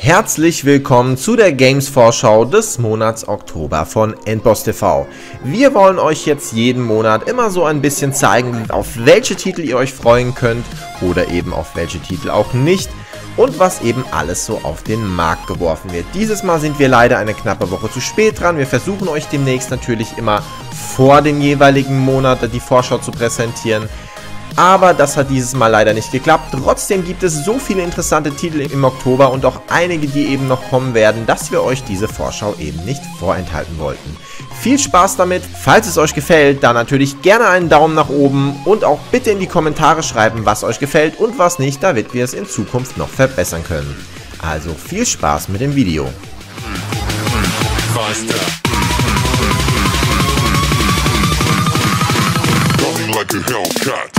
Herzlich willkommen zu der Games Vorschau des Monats Oktober von Endboss TV. Wir wollen euch jetzt jeden Monat immer so ein bisschen zeigen, auf welche Titel ihr euch freuen könnt oder eben auf welche Titel auch nicht und was eben alles so auf den Markt geworfen wird. Dieses Mal sind wir leider eine knappe Woche zu spät dran. Wir versuchen euch demnächst natürlich immer vor dem jeweiligen Monat die Vorschau zu präsentieren. Aber das hat dieses Mal leider nicht geklappt. Trotzdem gibt es so viele interessante Titel im Oktober und auch einige, die eben noch kommen werden, dass wir euch diese Vorschau eben nicht vorenthalten wollten. Viel Spaß damit. Falls es euch gefällt, dann natürlich gerne einen Daumen nach oben und auch bitte in die Kommentare schreiben, was euch gefällt und was nicht, damit wir es in Zukunft noch verbessern können. Also viel Spaß mit dem Video. like a Hellcat.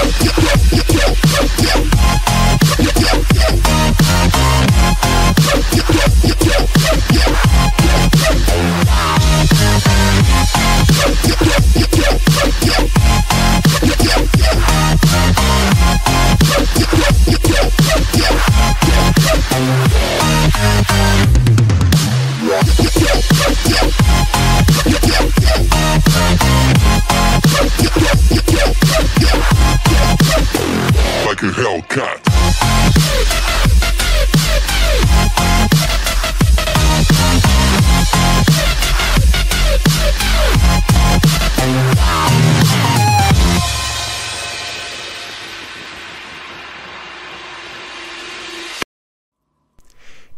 Like Hellcat.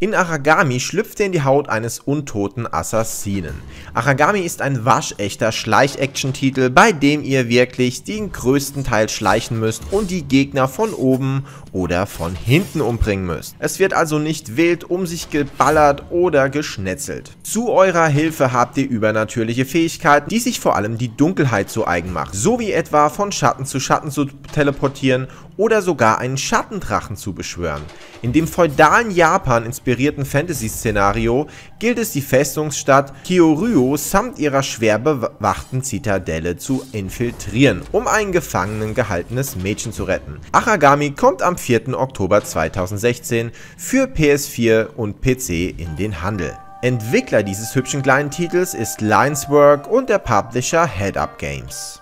In Aragami schlüpft er in die Haut eines untoten Assassinen. Aragami ist ein waschechter Schleich-Action-Titel, bei dem ihr wirklich den größten Teil schleichen müsst und die Gegner von oben oder von hinten umbringen müsst. Es wird also nicht wild um sich geballert oder geschnetzelt. Zu eurer Hilfe habt ihr übernatürliche Fähigkeiten, die sich vor allem die Dunkelheit zu eigen macht, so wie etwa von Schatten zu Schatten zu teleportieren oder sogar einen Schattendrachen zu beschwören. In dem feudalen Japan inspirierten Fantasy-Szenario gilt es die Festungsstadt Kyoryu samt ihrer schwer bewachten Zitadelle zu infiltrieren, um ein gefangenen gehaltenes Mädchen zu retten. Aragami kommt am 4. Oktober 2016 für PS4 und PC in den Handel. Entwickler dieses hübschen kleinen Titels ist Lineswork und der Publisher Head Up Games.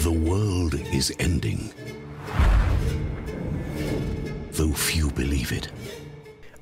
The world is ending. Though few believe it.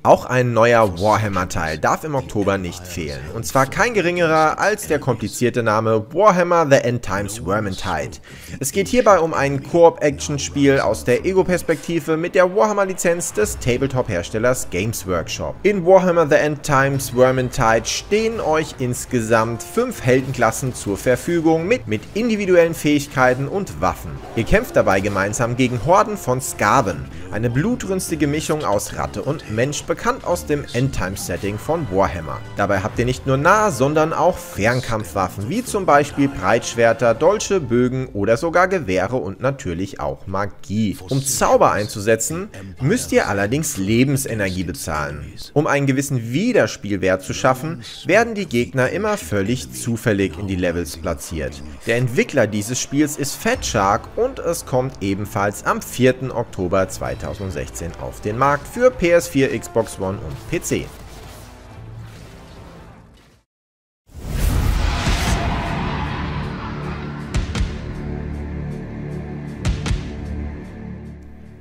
Auch ein neuer Warhammer-Teil darf im Oktober nicht fehlen. Und zwar kein geringerer als der komplizierte Name Warhammer The End Times Vermintide. Es geht hierbei um ein Koop-Action-Spiel aus der Ego-Perspektive mit der Warhammer-Lizenz des Tabletop-Herstellers Games Workshop. In Warhammer The End Times Vermintide stehen euch insgesamt fünf Heldenklassen zur Verfügung mit, mit individuellen Fähigkeiten und Waffen. Ihr kämpft dabei gemeinsam gegen Horden von Skaven, eine blutrünstige Mischung aus Ratte und Mensch bekannt aus dem Endtime-Setting von Warhammer. Dabei habt ihr nicht nur Nah-, sondern auch Fernkampfwaffen, wie zum Beispiel Breitschwerter, Dolche, Bögen oder sogar Gewehre und natürlich auch Magie. Um Zauber einzusetzen, müsst ihr allerdings Lebensenergie bezahlen. Um einen gewissen Wiederspielwert zu schaffen, werden die Gegner immer völlig zufällig in die Levels platziert. Der Entwickler dieses Spiels ist Fat Shark und es kommt ebenfalls am 4. Oktober 2016 auf den Markt für PS4, Xbox Xbox One und PC.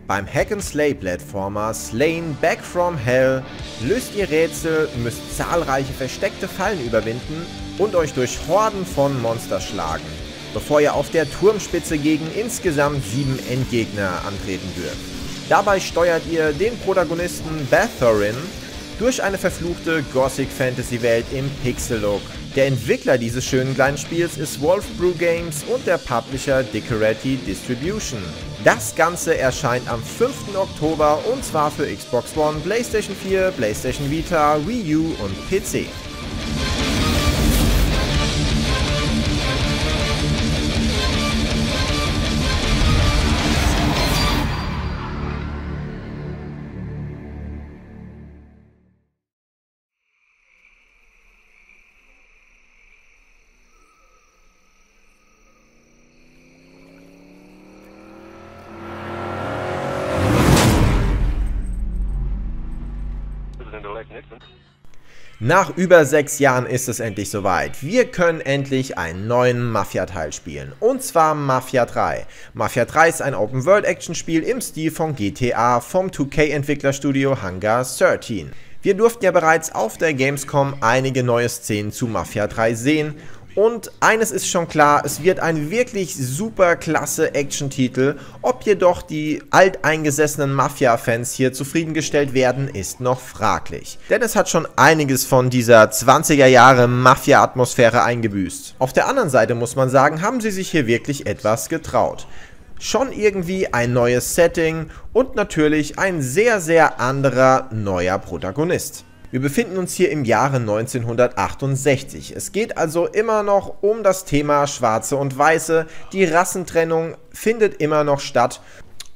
Beim Hack-and-Slay-Plattformer Slain Back from Hell löst ihr Rätsel, müsst zahlreiche versteckte Fallen überwinden und euch durch Horden von Monster schlagen, bevor ihr auf der Turmspitze gegen insgesamt sieben Endgegner antreten dürft. Dabei steuert ihr den Protagonisten Bathorin durch eine verfluchte Gothic-Fantasy-Welt im Pixel-Look. Der Entwickler dieses schönen kleinen Spiels ist Wolf Brew Games und der Publisher Dicoretti Distribution. Das Ganze erscheint am 5. Oktober und zwar für Xbox One, PlayStation 4, PlayStation Vita, Wii U und PC. Nach über sechs Jahren ist es endlich soweit. Wir können endlich einen neuen Mafia-Teil spielen. Und zwar Mafia 3. Mafia 3 ist ein Open-World-Action-Spiel im Stil von GTA vom 2K-Entwicklerstudio Hangar 13. Wir durften ja bereits auf der Gamescom einige neue Szenen zu Mafia 3 sehen und eines ist schon klar, es wird ein wirklich super klasse Action-Titel. Ob jedoch die alteingesessenen Mafia-Fans hier zufriedengestellt werden, ist noch fraglich. Denn es hat schon einiges von dieser 20er Jahre Mafia-Atmosphäre eingebüßt. Auf der anderen Seite muss man sagen, haben sie sich hier wirklich etwas getraut schon irgendwie ein neues Setting und natürlich ein sehr, sehr anderer neuer Protagonist. Wir befinden uns hier im Jahre 1968. Es geht also immer noch um das Thema Schwarze und Weiße. Die Rassentrennung findet immer noch statt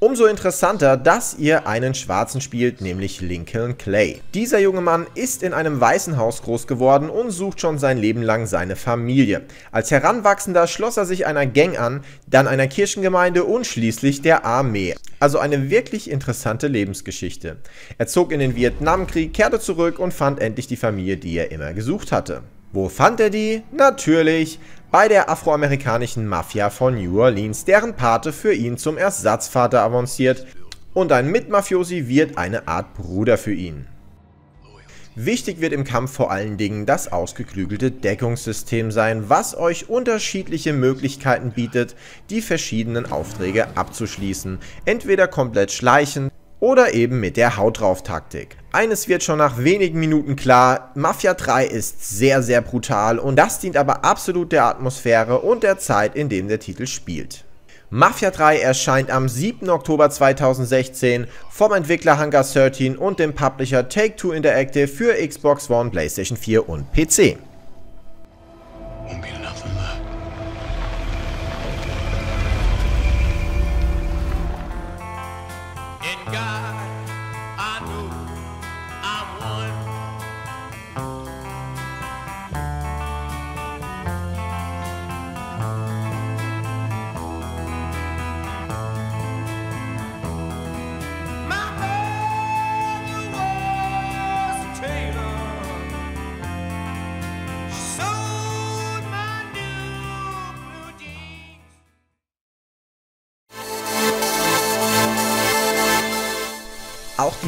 Umso interessanter, dass ihr einen Schwarzen spielt, nämlich Lincoln Clay. Dieser junge Mann ist in einem weißen Haus groß geworden und sucht schon sein Leben lang seine Familie. Als Heranwachsender schloss er sich einer Gang an, dann einer Kirchengemeinde und schließlich der Armee. Also eine wirklich interessante Lebensgeschichte. Er zog in den Vietnamkrieg, kehrte zurück und fand endlich die Familie, die er immer gesucht hatte. Wo fand er die? Natürlich bei der afroamerikanischen Mafia von New Orleans, deren Pate für ihn zum Ersatzvater avanciert und ein Mitmafiosi wird eine Art Bruder für ihn. Wichtig wird im Kampf vor allen Dingen das ausgeklügelte Deckungssystem sein, was euch unterschiedliche Möglichkeiten bietet, die verschiedenen Aufträge abzuschließen. Entweder komplett schleichen, oder eben mit der Haut drauf Taktik. Eines wird schon nach wenigen Minuten klar, Mafia 3 ist sehr sehr brutal und das dient aber absolut der Atmosphäre und der Zeit, in dem der Titel spielt. Mafia 3 erscheint am 7. Oktober 2016 vom Entwickler Hangar 13 und dem Publisher Take-Two Interactive für Xbox One, Playstation 4 und PC. Auch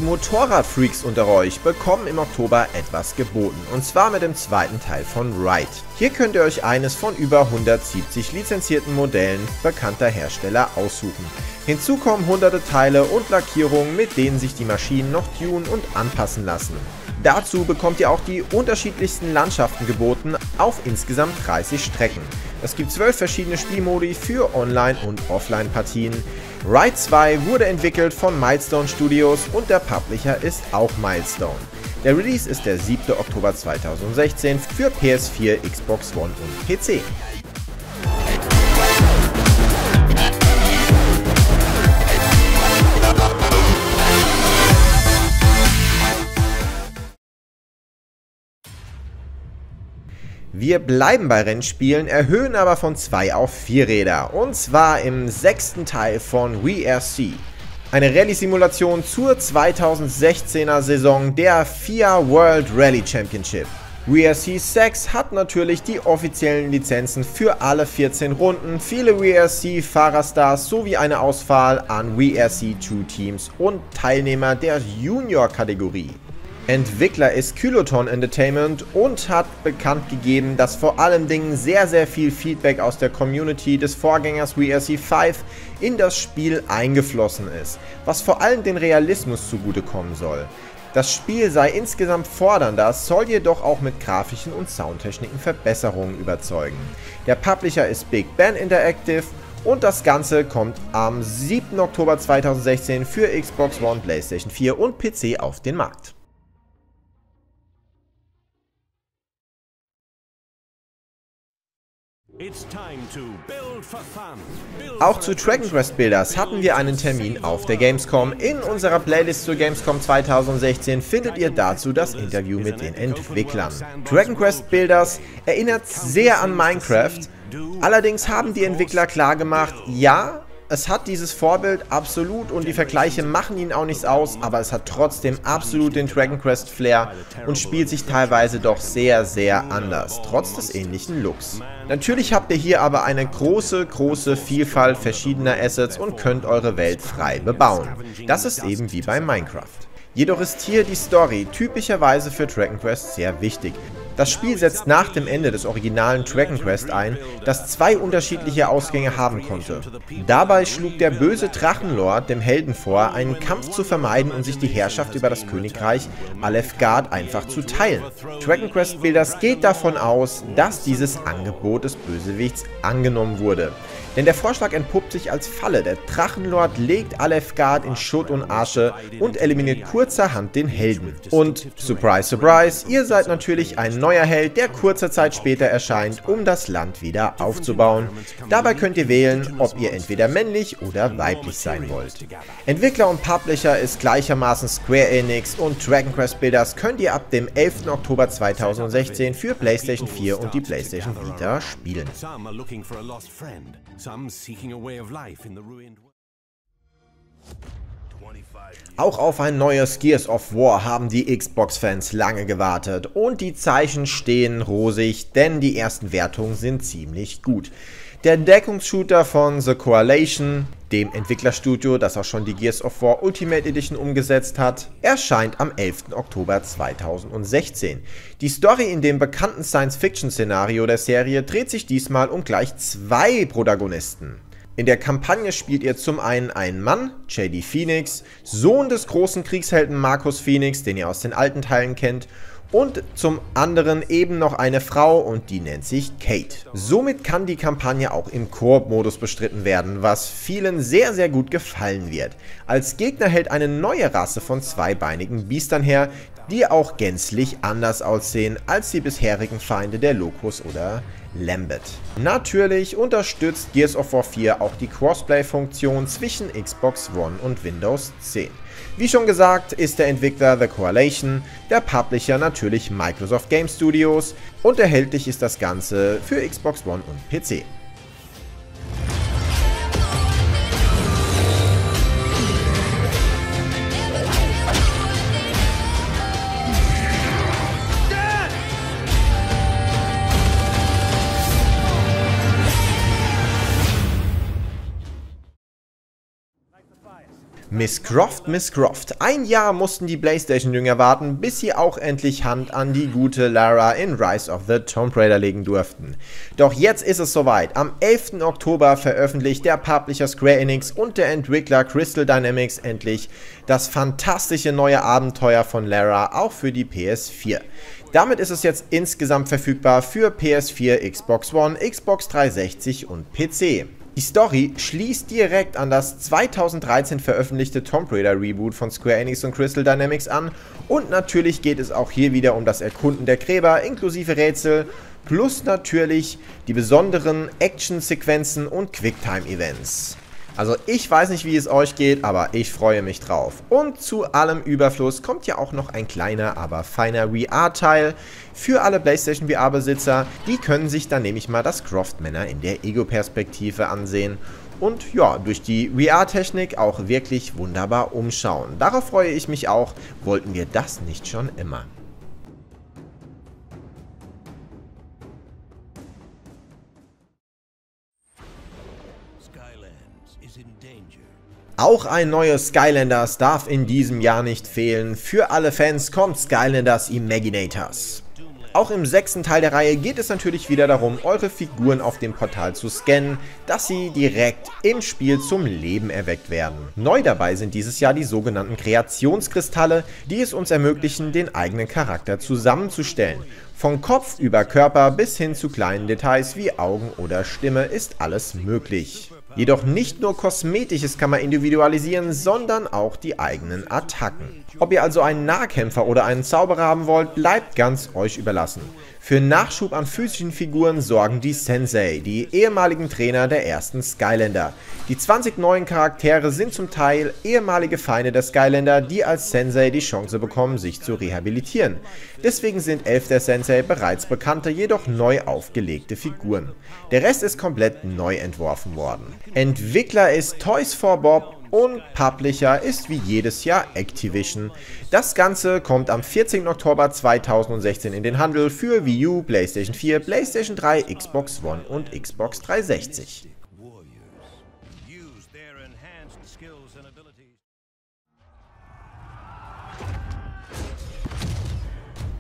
die Motorradfreaks unter euch bekommen im Oktober etwas geboten, und zwar mit dem zweiten Teil von Ride. Hier könnt ihr euch eines von über 170 lizenzierten Modellen bekannter Hersteller aussuchen. Hinzu kommen hunderte Teile und Lackierungen, mit denen sich die Maschinen noch tunen und anpassen lassen. Dazu bekommt ihr auch die unterschiedlichsten Landschaften geboten auf insgesamt 30 Strecken. Es gibt 12 verschiedene Spielmodi für Online- und Offline-Partien. Ride 2 wurde entwickelt von Milestone Studios und der Publisher ist auch Milestone. Der Release ist der 7. Oktober 2016 für PS4, Xbox One und PC. Wir bleiben bei Rennspielen, erhöhen aber von 2 auf 4 Räder. Und zwar im sechsten Teil von WRC. Eine Rallye-Simulation zur 2016er Saison der FIA World Rally Championship. WRC 6 hat natürlich die offiziellen Lizenzen für alle 14 Runden, viele WRC Fahrerstars sowie eine Auswahl an WRC 2 Teams und Teilnehmer der Junior-Kategorie. Entwickler ist Kyloton Entertainment und hat bekannt gegeben, dass vor allen Dingen sehr sehr viel Feedback aus der Community des Vorgängers WRC 5 in das Spiel eingeflossen ist, was vor allem den Realismus zugutekommen soll. Das Spiel sei insgesamt fordernder, soll jedoch auch mit grafischen und Soundtechniken Verbesserungen überzeugen. Der Publisher ist Big Ben Interactive und das Ganze kommt am 7. Oktober 2016 für Xbox One, Playstation 4 und PC auf den Markt. Auch zu Dragon Quest Builders hatten wir einen Termin auf der Gamescom. In unserer Playlist zur Gamescom 2016 findet ihr dazu das Interview mit den Entwicklern. Dragon Quest Builders erinnert sehr an Minecraft, allerdings haben die Entwickler klargemacht, ja, es hat dieses Vorbild absolut und die Vergleiche machen ihn auch nichts aus, aber es hat trotzdem absolut den Dragon Quest Flair und spielt sich teilweise doch sehr, sehr anders, trotz des ähnlichen Looks. Natürlich habt ihr hier aber eine große, große Vielfalt verschiedener Assets und könnt eure Welt frei bebauen. Das ist eben wie bei Minecraft. Jedoch ist hier die Story typischerweise für Dragon Quest sehr wichtig. Das Spiel setzt nach dem Ende des originalen Dragon Quest ein, das zwei unterschiedliche Ausgänge haben konnte. Dabei schlug der böse Drachenlord dem Helden vor, einen Kampf zu vermeiden und sich die Herrschaft über das Königreich Alefgard einfach zu teilen. Dragon Quest Builders geht davon aus, dass dieses Angebot des Bösewichts angenommen wurde. Denn der Vorschlag entpuppt sich als Falle. Der Drachenlord legt Alefgard in Schutt und Asche und eliminiert kurzerhand den Helden. Und, surprise, surprise, ihr seid natürlich ein neuer Held, der kurze Zeit später erscheint, um das Land wieder aufzubauen. Dabei könnt ihr wählen, ob ihr entweder männlich oder weiblich sein wollt. Entwickler und Publisher ist gleichermaßen Square Enix und Dragon Quest Builders könnt ihr ab dem 11. Oktober 2016 für PlayStation 4 und die PlayStation Vita spielen auch auf ein neues Gears of War haben die Xbox-Fans lange gewartet und die Zeichen stehen rosig, denn die ersten Wertungen sind ziemlich gut. Der Deckungsshooter von The Coalition, dem Entwicklerstudio, das auch schon die Gears of War Ultimate Edition umgesetzt hat, erscheint am 11. Oktober 2016. Die Story in dem bekannten Science-Fiction-Szenario der Serie dreht sich diesmal um gleich zwei Protagonisten. In der Kampagne spielt ihr zum einen einen Mann, JD Phoenix, Sohn des großen Kriegshelden Marcus Phoenix, den ihr aus den alten Teilen kennt, und zum anderen eben noch eine Frau und die nennt sich Kate. Somit kann die Kampagne auch im Koop-Modus bestritten werden, was vielen sehr sehr gut gefallen wird. Als Gegner hält eine neue Rasse von zweibeinigen Biestern her, die auch gänzlich anders aussehen als die bisherigen Feinde der Locus oder Lambert. Natürlich unterstützt Gears of War 4 auch die Crossplay-Funktion zwischen Xbox One und Windows 10. Wie schon gesagt, ist der Entwickler The Coalition, der Publisher natürlich Microsoft Game Studios und erhältlich ist das Ganze für Xbox One und PC. Miss Croft, Miss Croft. Ein Jahr mussten die Playstation-Jünger warten, bis sie auch endlich Hand an die gute Lara in Rise of the Tomb Raider legen durften. Doch jetzt ist es soweit. Am 11. Oktober veröffentlicht der Publisher Square Enix und der Entwickler Crystal Dynamics endlich das fantastische neue Abenteuer von Lara auch für die PS4. Damit ist es jetzt insgesamt verfügbar für PS4, Xbox One, Xbox 360 und PC. Die Story schließt direkt an das 2013 veröffentlichte Tomb Raider Reboot von Square Enix und Crystal Dynamics an und natürlich geht es auch hier wieder um das Erkunden der Gräber inklusive Rätsel plus natürlich die besonderen Action-Sequenzen und Quicktime-Events. Also ich weiß nicht, wie es euch geht, aber ich freue mich drauf. Und zu allem Überfluss kommt ja auch noch ein kleiner, aber feiner VR-Teil für alle PlayStation VR-Besitzer. Die können sich dann nämlich mal das Croft-Männer in der Ego-Perspektive ansehen und ja, durch die VR-Technik auch wirklich wunderbar umschauen. Darauf freue ich mich auch. Wollten wir das nicht schon immer? Auch ein neues Skylanders darf in diesem Jahr nicht fehlen. Für alle Fans kommt Skylanders Imaginators. Auch im sechsten Teil der Reihe geht es natürlich wieder darum, eure Figuren auf dem Portal zu scannen, dass sie direkt im Spiel zum Leben erweckt werden. Neu dabei sind dieses Jahr die sogenannten Kreationskristalle, die es uns ermöglichen, den eigenen Charakter zusammenzustellen. Von Kopf über Körper bis hin zu kleinen Details wie Augen oder Stimme ist alles möglich. Jedoch nicht nur Kosmetisches kann man individualisieren, sondern auch die eigenen Attacken. Ob ihr also einen Nahkämpfer oder einen Zauberer haben wollt, bleibt ganz euch überlassen. Für Nachschub an physischen Figuren sorgen die Sensei, die ehemaligen Trainer der ersten Skylander. Die 20 neuen Charaktere sind zum Teil ehemalige Feinde der Skylander, die als Sensei die Chance bekommen, sich zu rehabilitieren. Deswegen sind elf der Sensei bereits bekannte, jedoch neu aufgelegte Figuren. Der Rest ist komplett neu entworfen worden. Entwickler ist Toys for Bob und Publisher ist wie jedes Jahr Activision. Das Ganze kommt am 14. Oktober 2016 in den Handel für Wii U, PlayStation 4, PlayStation 3, Xbox One und Xbox 360.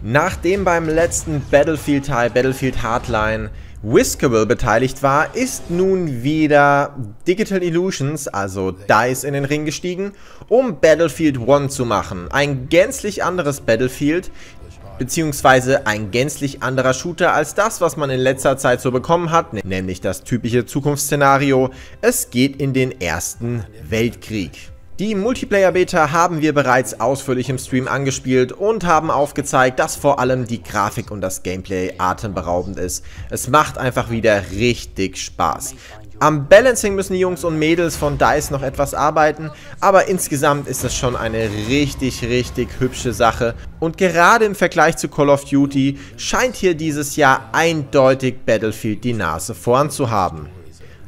Nachdem beim letzten Battlefield-Teil Battlefield Hardline Whiskable beteiligt war, ist nun wieder Digital Illusions, also DICE, in den Ring gestiegen, um Battlefield 1 zu machen. Ein gänzlich anderes Battlefield, beziehungsweise ein gänzlich anderer Shooter als das, was man in letzter Zeit so bekommen hat, nämlich das typische Zukunftsszenario. Es geht in den Ersten Weltkrieg. Die Multiplayer-Beta haben wir bereits ausführlich im Stream angespielt und haben aufgezeigt, dass vor allem die Grafik und das Gameplay atemberaubend ist. Es macht einfach wieder richtig Spaß. Am Balancing müssen die Jungs und Mädels von DICE noch etwas arbeiten, aber insgesamt ist es schon eine richtig, richtig hübsche Sache. Und gerade im Vergleich zu Call of Duty scheint hier dieses Jahr eindeutig Battlefield die Nase vorn zu haben.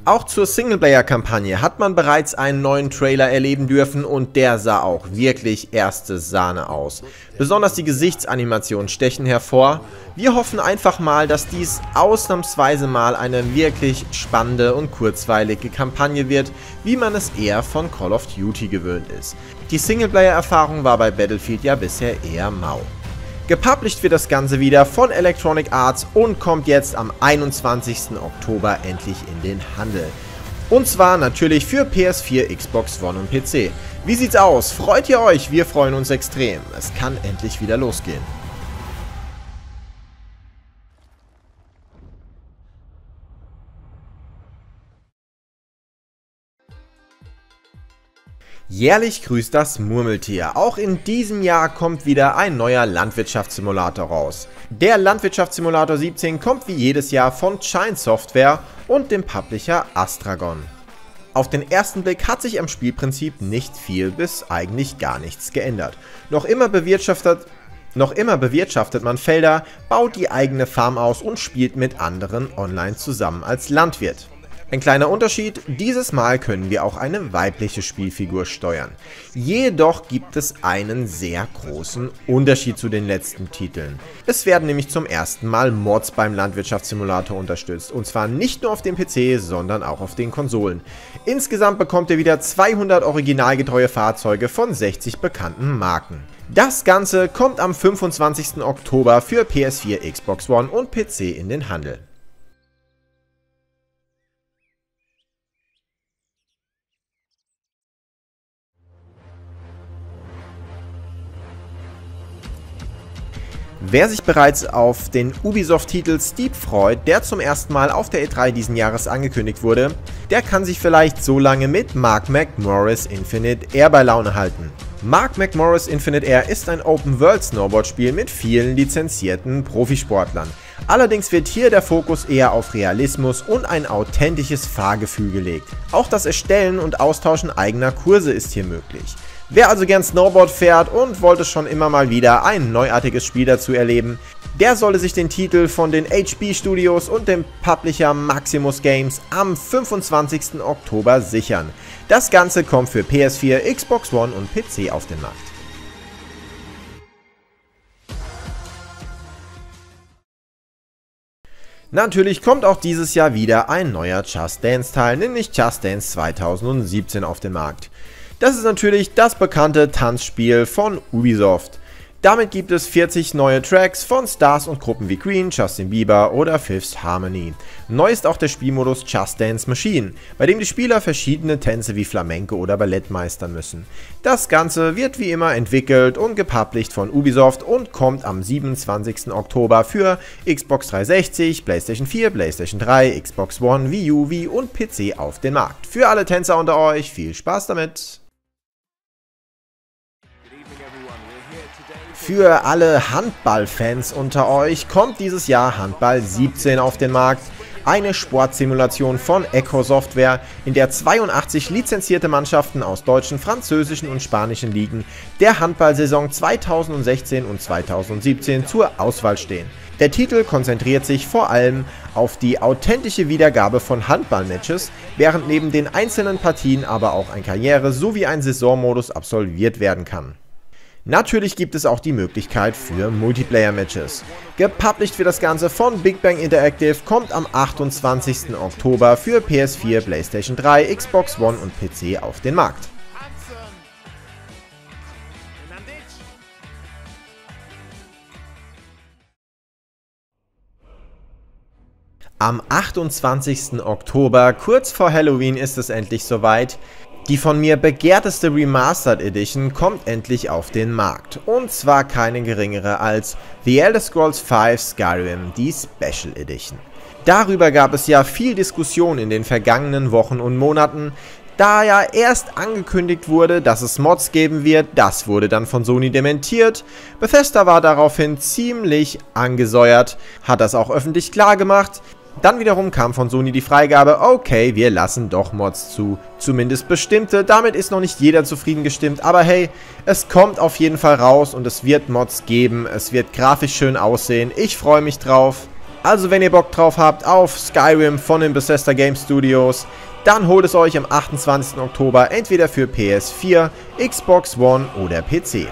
Auch zur Singleplayer-Kampagne hat man bereits einen neuen Trailer erleben dürfen und der sah auch wirklich erste Sahne aus. Besonders die Gesichtsanimationen stechen hervor. Wir hoffen einfach mal, dass dies ausnahmsweise mal eine wirklich spannende und kurzweilige Kampagne wird, wie man es eher von Call of Duty gewöhnt ist. Die Singleplayer-Erfahrung war bei Battlefield ja bisher eher mau. Gepublished wird das Ganze wieder von Electronic Arts und kommt jetzt am 21. Oktober endlich in den Handel. Und zwar natürlich für PS4, Xbox One und PC. Wie sieht's aus? Freut ihr euch? Wir freuen uns extrem. Es kann endlich wieder losgehen. Jährlich grüßt das Murmeltier. Auch in diesem Jahr kommt wieder ein neuer Landwirtschaftssimulator raus. Der Landwirtschaftssimulator 17 kommt wie jedes Jahr von Shine Software und dem Publisher Astragon. Auf den ersten Blick hat sich am Spielprinzip nicht viel bis eigentlich gar nichts geändert. Noch immer bewirtschaftet noch immer bewirtschaftet man Felder, baut die eigene Farm aus und spielt mit anderen online zusammen als Landwirt. Ein kleiner Unterschied, dieses Mal können wir auch eine weibliche Spielfigur steuern. Jedoch gibt es einen sehr großen Unterschied zu den letzten Titeln. Es werden nämlich zum ersten Mal Mods beim Landwirtschaftssimulator unterstützt. Und zwar nicht nur auf dem PC, sondern auch auf den Konsolen. Insgesamt bekommt ihr wieder 200 originalgetreue Fahrzeuge von 60 bekannten Marken. Das Ganze kommt am 25. Oktober für PS4, Xbox One und PC in den Handel. Wer sich bereits auf den Ubisoft-Titel Steep freut, der zum ersten Mal auf der E3 diesen Jahres angekündigt wurde, der kann sich vielleicht so lange mit Mark McMorris Infinite Air bei Laune halten. Mark McMorris Infinite Air ist ein Open-World-Snowboard-Spiel mit vielen lizenzierten Profisportlern. Allerdings wird hier der Fokus eher auf Realismus und ein authentisches Fahrgefühl gelegt. Auch das Erstellen und Austauschen eigener Kurse ist hier möglich. Wer also gern Snowboard fährt und wollte schon immer mal wieder ein neuartiges Spiel dazu erleben, der sollte sich den Titel von den HB Studios und dem Publisher Maximus Games am 25. Oktober sichern. Das Ganze kommt für PS4, Xbox One und PC auf den Markt. Natürlich kommt auch dieses Jahr wieder ein neuer Just Dance Teil, nämlich Just Dance 2017 auf den Markt. Das ist natürlich das bekannte Tanzspiel von Ubisoft. Damit gibt es 40 neue Tracks von Stars und Gruppen wie Queen, Justin Bieber oder Fifth Harmony. Neu ist auch der Spielmodus Just Dance Machine, bei dem die Spieler verschiedene Tänze wie Flamenco oder Ballett meistern müssen. Das Ganze wird wie immer entwickelt und gepublished von Ubisoft und kommt am 27. Oktober für Xbox 360, PlayStation 4, PlayStation 3, Xbox One, Wii U, Wii und PC auf den Markt. Für alle Tänzer unter euch viel Spaß damit! Für alle Handballfans unter euch kommt dieses Jahr Handball 17 auf den Markt. Eine Sportsimulation von Echo Software, in der 82 lizenzierte Mannschaften aus deutschen, französischen und spanischen Ligen der Handballsaison 2016 und 2017 zur Auswahl stehen. Der Titel konzentriert sich vor allem auf die authentische Wiedergabe von Handballmatches, während neben den einzelnen Partien aber auch ein Karriere- sowie ein Saisonmodus absolviert werden kann. Natürlich gibt es auch die Möglichkeit für Multiplayer-Matches. Gepublished wird das Ganze von Big Bang Interactive, kommt am 28. Oktober für PS4, PlayStation 3, Xbox One und PC auf den Markt. Am 28. Oktober, kurz vor Halloween, ist es endlich soweit. Die von mir begehrteste Remastered Edition kommt endlich auf den Markt. Und zwar keine geringere als The Elder Scrolls V Skyrim, die Special Edition. Darüber gab es ja viel Diskussion in den vergangenen Wochen und Monaten, da ja erst angekündigt wurde, dass es Mods geben wird, das wurde dann von Sony dementiert. Bethesda war daraufhin ziemlich angesäuert, hat das auch öffentlich klar gemacht. Dann wiederum kam von Sony die Freigabe, okay, wir lassen doch Mods zu. Zumindest bestimmte, damit ist noch nicht jeder zufrieden gestimmt, aber hey, es kommt auf jeden Fall raus und es wird Mods geben, es wird grafisch schön aussehen, ich freue mich drauf. Also wenn ihr Bock drauf habt auf Skyrim von den Bethesda Game Studios, dann holt es euch am 28. Oktober entweder für PS4, Xbox One oder PC.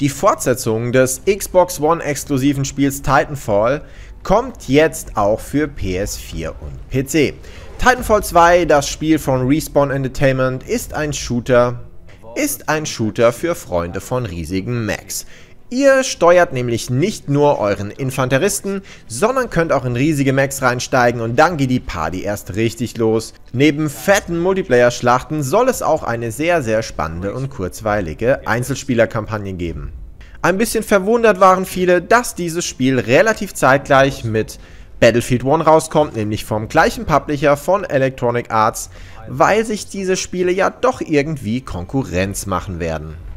Die Fortsetzung des Xbox One exklusiven Spiels Titanfall kommt jetzt auch für PS4 und PC. Titanfall 2, das Spiel von Respawn Entertainment, ist ein Shooter, ist ein Shooter für Freunde von riesigen Mechs. Ihr steuert nämlich nicht nur euren Infanteristen, sondern könnt auch in riesige Mechs reinsteigen und dann geht die Party erst richtig los. Neben fetten Multiplayer-Schlachten soll es auch eine sehr sehr spannende und kurzweilige Einzelspielerkampagne geben. Ein bisschen verwundert waren viele, dass dieses Spiel relativ zeitgleich mit Battlefield 1 rauskommt, nämlich vom gleichen Publisher von Electronic Arts, weil sich diese Spiele ja doch irgendwie Konkurrenz machen werden.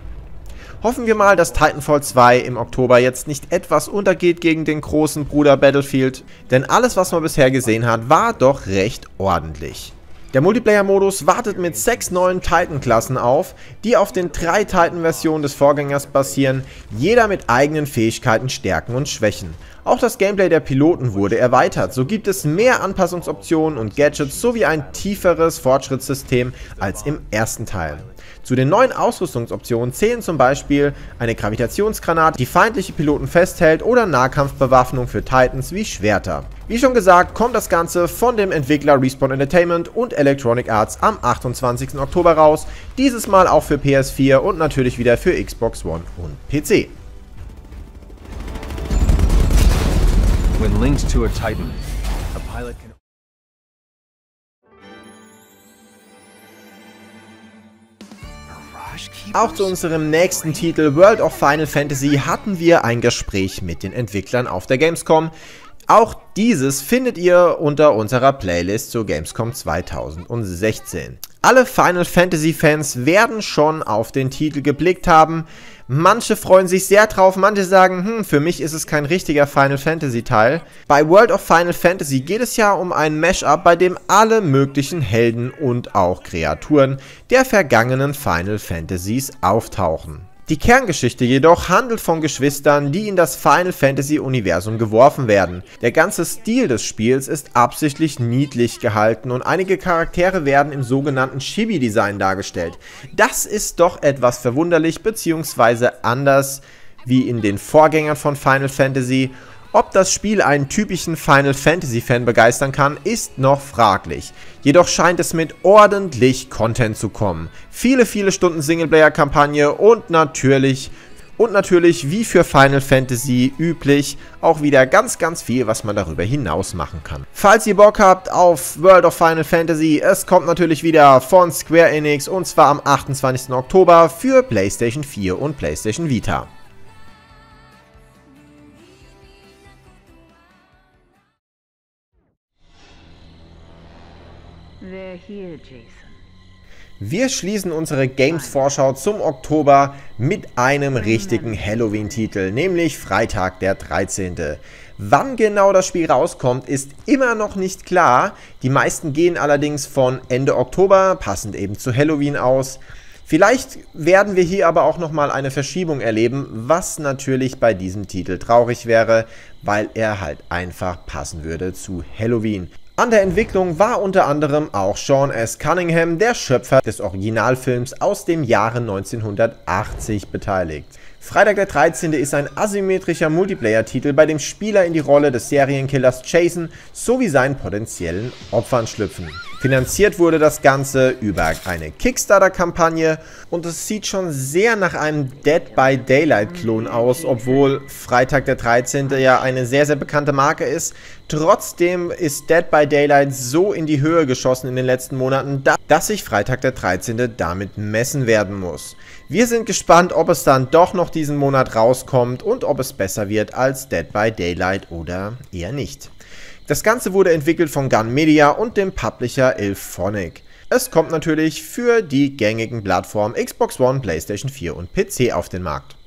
Hoffen wir mal, dass Titanfall 2 im Oktober jetzt nicht etwas untergeht gegen den großen Bruder Battlefield, denn alles was man bisher gesehen hat, war doch recht ordentlich. Der Multiplayer-Modus wartet mit sechs neuen Titan-Klassen auf, die auf den drei Titan-Versionen des Vorgängers basieren, jeder mit eigenen Fähigkeiten, Stärken und Schwächen. Auch das Gameplay der Piloten wurde erweitert, so gibt es mehr Anpassungsoptionen und Gadgets sowie ein tieferes Fortschrittssystem als im ersten Teil. Zu den neuen Ausrüstungsoptionen zählen zum Beispiel eine Gravitationsgranate, die feindliche Piloten festhält oder Nahkampfbewaffnung für Titans wie Schwerter. Wie schon gesagt, kommt das Ganze von dem Entwickler Respawn Entertainment und Electronic Arts am 28. Oktober raus, dieses Mal auch für PS4 und natürlich wieder für Xbox One und PC. When linked to a Titan, a pilot can Auch zu unserem nächsten Titel World of Final Fantasy hatten wir ein Gespräch mit den Entwicklern auf der Gamescom. Auch dieses findet ihr unter unserer Playlist zur Gamescom 2016. Alle Final Fantasy Fans werden schon auf den Titel geblickt haben. Manche freuen sich sehr drauf, manche sagen, hm, für mich ist es kein richtiger Final Fantasy Teil. Bei World of Final Fantasy geht es ja um ein Mashup, bei dem alle möglichen Helden und auch Kreaturen der vergangenen Final Fantasies auftauchen. Die Kerngeschichte jedoch handelt von Geschwistern, die in das Final Fantasy Universum geworfen werden. Der ganze Stil des Spiels ist absichtlich niedlich gehalten und einige Charaktere werden im sogenannten Chibi-Design dargestellt. Das ist doch etwas verwunderlich bzw. anders wie in den Vorgängern von Final Fantasy ob das Spiel einen typischen Final Fantasy Fan begeistern kann, ist noch fraglich. Jedoch scheint es mit ordentlich Content zu kommen. Viele, viele Stunden Singleplayer-Kampagne und natürlich, und natürlich wie für Final Fantasy üblich, auch wieder ganz, ganz viel, was man darüber hinaus machen kann. Falls ihr Bock habt auf World of Final Fantasy, es kommt natürlich wieder von Square Enix und zwar am 28. Oktober für PlayStation 4 und PlayStation Vita. Wir schließen unsere Games-Vorschau zum Oktober mit einem richtigen Halloween-Titel, nämlich Freitag der 13. Wann genau das Spiel rauskommt, ist immer noch nicht klar. Die meisten gehen allerdings von Ende Oktober, passend eben zu Halloween aus. Vielleicht werden wir hier aber auch nochmal eine Verschiebung erleben, was natürlich bei diesem Titel traurig wäre, weil er halt einfach passen würde zu Halloween. An der Entwicklung war unter anderem auch Sean S. Cunningham, der Schöpfer des Originalfilms aus dem Jahre 1980, beteiligt. Freitag der 13. ist ein asymmetrischer Multiplayer-Titel, bei dem Spieler in die Rolle des Serienkillers Jason sowie seinen potenziellen Opfern schlüpfen. Finanziert wurde das Ganze über eine Kickstarter-Kampagne und es sieht schon sehr nach einem Dead by Daylight-Klon aus, obwohl Freitag der 13. ja eine sehr, sehr bekannte Marke ist. Trotzdem ist Dead by Daylight so in die Höhe geschossen in den letzten Monaten, dass sich Freitag der 13. damit messen werden muss. Wir sind gespannt, ob es dann doch noch diesen Monat rauskommt und ob es besser wird als Dead by Daylight oder eher nicht. Das Ganze wurde entwickelt von Gun Media und dem Publisher Ilphonic. Es kommt natürlich für die gängigen Plattformen Xbox One, PlayStation 4 und PC auf den Markt.